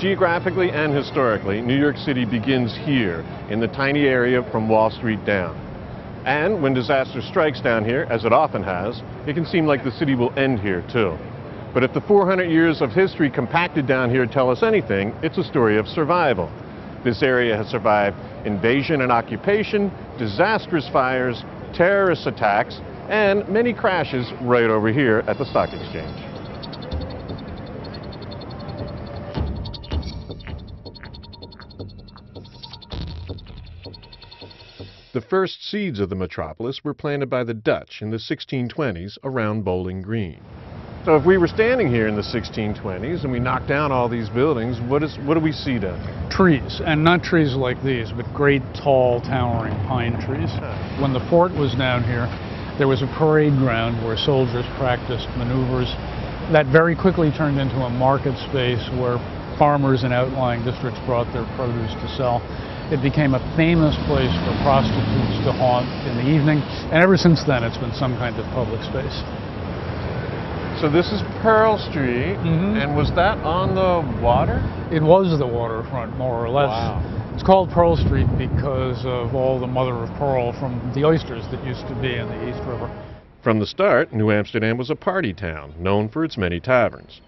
Geographically and historically, New York City begins here, in the tiny area from Wall Street down. And when disaster strikes down here, as it often has, it can seem like the city will end here too. But if the 400 years of history compacted down here tell us anything, it's a story of survival. This area has survived invasion and occupation, disastrous fires, terrorist attacks, and many crashes right over here at the stock exchange. The first seeds of the metropolis were planted by the Dutch in the 1620s around Bowling Green. So if we were standing here in the 1620s and we knocked down all these buildings, what, is, what do we see down here? Trees, and not trees like these, but great, tall, towering pine trees. When the fort was down here, there was a parade ground where soldiers practiced maneuvers. That very quickly turned into a market space where farmers in outlying districts brought their produce to sell. It became a famous place for prostitutes to haunt in the evening, and ever since then it's been some kind of public space. So this is Pearl Street, Mhm. and was that on the water? It was the waterfront, more or less. Wow. It's called Pearl Street because of all the mother of pearl from the oysters that used to be in the East River. From the start, New Amsterdam was a party town, known for its many taverns.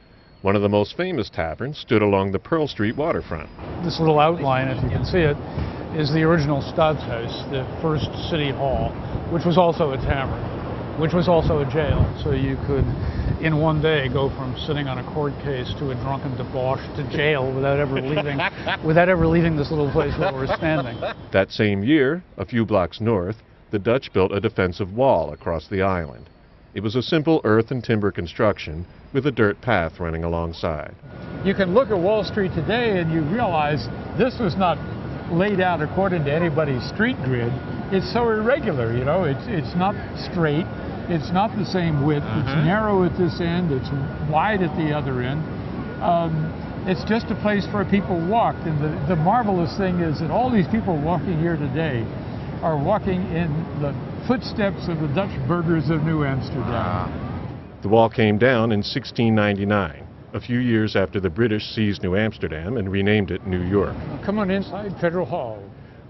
One of the most famous taverns stood along the Pearl Street waterfront. This little outline, if you can see it, is the original Stadthuis, the first city hall, which was also a tavern, which was also a jail. So you could, in one day, go from sitting on a court case to a drunken debauch to jail without ever leaving, without ever leaving this little place where we're standing. That same year, a few blocks north, the Dutch built a defensive wall across the island. It was a simple earth and timber construction with a dirt path running alongside. You can look at Wall Street today and you realize this was not laid out according to anybody's street grid. It's so irregular, you know, it's, it's not straight, it's not the same width, it's narrow at this end, it's wide at the other end. Um, it's just a place where people walked. And the, the marvelous thing is that all these people walking here today are walking in the footsteps of the Dutch burghers of New Amsterdam. Ah. The wall came down in 1699, a few years after the British seized New Amsterdam and renamed it New York. Come on inside Federal Hall.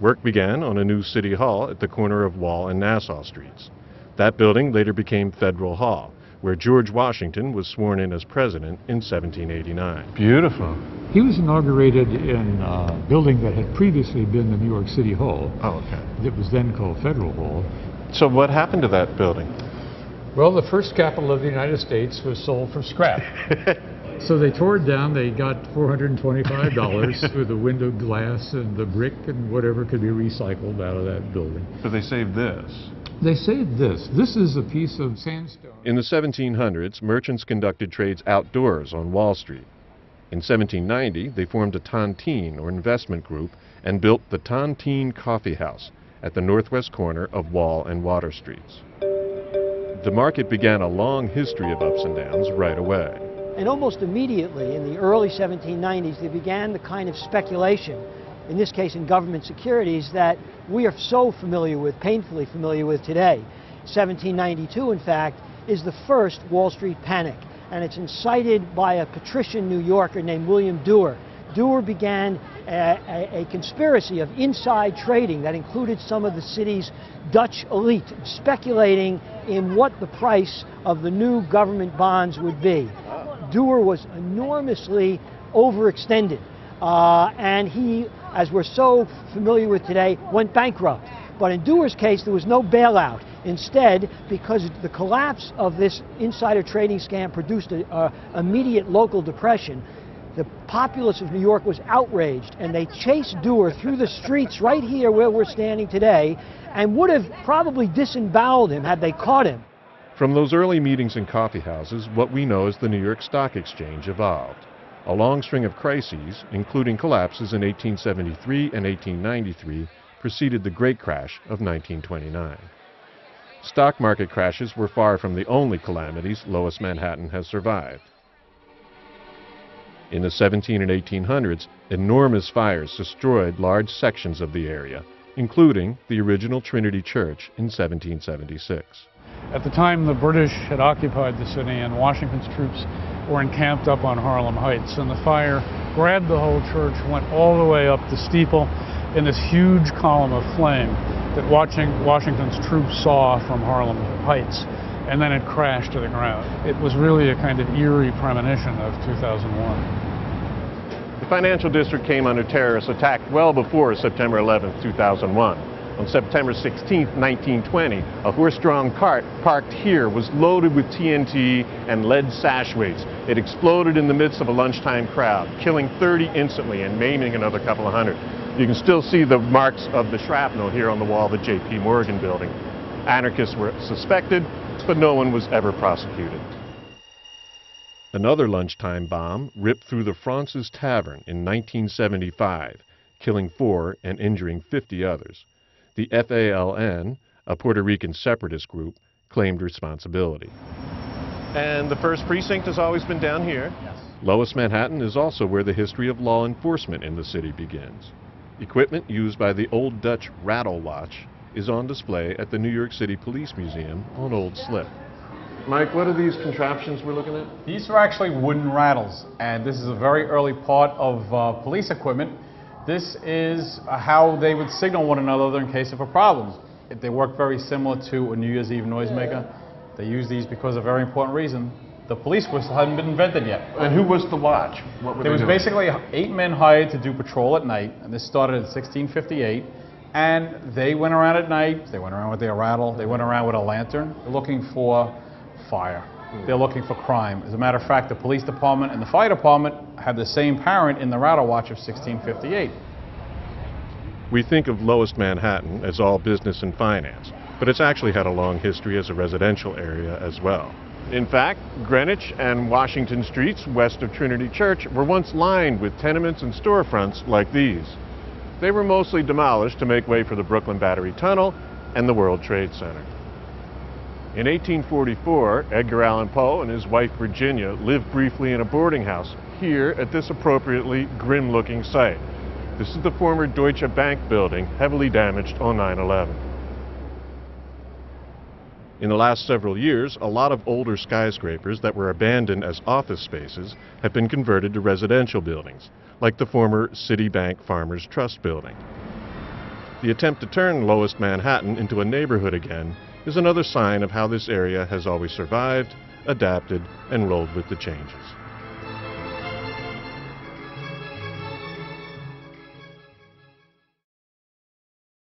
Work began on a new city hall at the corner of Wall and Nassau Streets. That building later became Federal Hall, where George Washington was sworn in as president in 1789. Beautiful. He was inaugurated in a building that had previously been the New York City Hall. Oh, okay. It was then called Federal Hall. So what happened to that building? Well, the first Capitol of the United States was sold for scrap. so they tore it down. They got $425 for the window glass and the brick and whatever could be recycled out of that building. But they saved this. They saved this. This is a piece of sandstone. In the 1700s, merchants conducted trades outdoors on Wall Street. In 1790, they formed a tontine or investment group and built the Tontine Coffee House at the northwest corner of Wall and Water Streets. The market began a long history of ups and downs right away. And almost immediately in the early 1790s, they began the kind of speculation, in this case in government securities, that we are so familiar with, painfully familiar with today. 1792, in fact, is the first Wall Street panic, and it's incited by a patrician New Yorker named William Duer. Duer began a, a, a conspiracy of inside trading that included some of the city's Dutch elite, speculating in what the price of the new government bonds would be. Duer was enormously overextended, uh, and he, as we're so familiar with today, went bankrupt. But in Duer's case, there was no bailout. Instead, because the collapse of this insider trading scam produced an immediate local depression, the populace of New York was outraged, and they chased Duer through the streets right here where we're standing today, and would have probably disemboweled him had they caught him. From those early meetings in coffee houses, what we know as the New York Stock Exchange evolved. A long string of crises, including collapses in 1873 and 1893, preceded the Great Crash of 1929. Stock market crashes were far from the only calamities Lowest Manhattan has survived. In the 17 and 1800s, enormous fires destroyed large sections of the area, including the original Trinity Church in 1776. At the time the British had occupied the city and Washington's troops were encamped up on Harlem Heights, and the fire grabbed the whole church, went all the way up the steeple in this huge column of flame that Washington's troops saw from Harlem Heights, and then it crashed to the ground. It was really a kind of eerie premonition of 2001. The financial district came under terrorist attack well before September 11, 2001. On September 16, 1920, a horse-drawn cart parked here was loaded with TNT and lead sash weights. It exploded in the midst of a lunchtime crowd, killing 30 instantly and maiming another couple of hundred. You can still see the marks of the shrapnel here on the wall of the J.P. Morgan building. Anarchists were suspected, but no one was ever prosecuted. Another lunchtime bomb ripped through the Fraunces Tavern in 1975, killing four and injuring 50 others the FALN, a Puerto Rican separatist group, claimed responsibility. And the first precinct has always been down here. Yes. Lower Manhattan is also where the history of law enforcement in the city begins. Equipment used by the Old Dutch rattle watch is on display at the New York City Police Museum on Old Slip. Mike, what are these contraptions we're looking at? These are actually wooden rattles, and this is a very early part of uh, police equipment this is how they would signal one another in case of a problem. They work very similar to a New Year's Eve noisemaker. They use these because of a very important reason. The police whistle hadn't been invented yet. And who was the watch? What were there was doing? basically eight men hired to do patrol at night, and this started in 1658. And they went around at night, they went around with their rattle, they went around with a lantern, looking for fire. They're looking for crime. As a matter of fact, the police department and the fire department had the same parent in the Rattle Watch of 1658. We think of lowest Manhattan as all business and finance, but it's actually had a long history as a residential area as well. In fact, Greenwich and Washington streets west of Trinity Church were once lined with tenements and storefronts like these. They were mostly demolished to make way for the Brooklyn Battery Tunnel and the World Trade Center. In 1844, Edgar Allan Poe and his wife Virginia lived briefly in a boarding house here at this appropriately grim-looking site. This is the former Deutsche Bank building, heavily damaged on 9-11. In the last several years, a lot of older skyscrapers that were abandoned as office spaces have been converted to residential buildings, like the former Citibank Farmers Trust building. The attempt to turn lowest Manhattan into a neighborhood again is another sign of how this area has always survived, adapted, and rolled with the changes.